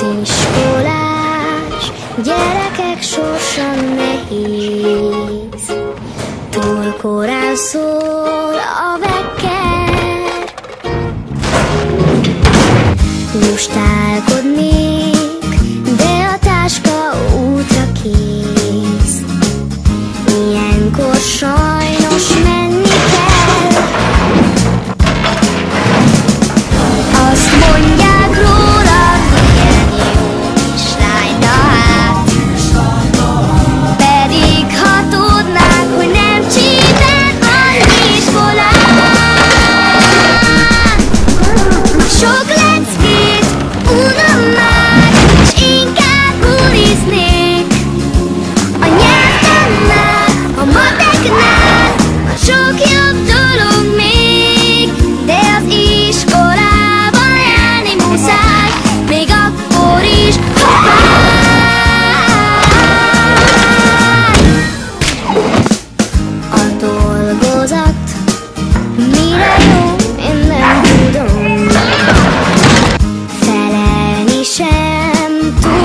az iskolás gyerekek sorsa nehéz. Túl korán szól,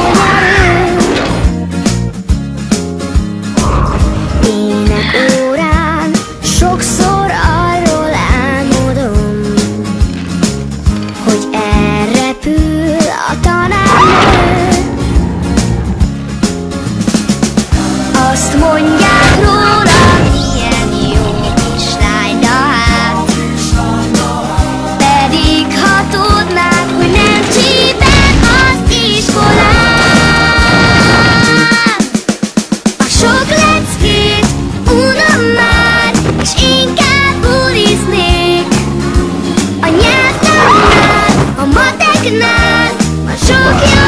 Wow. Choking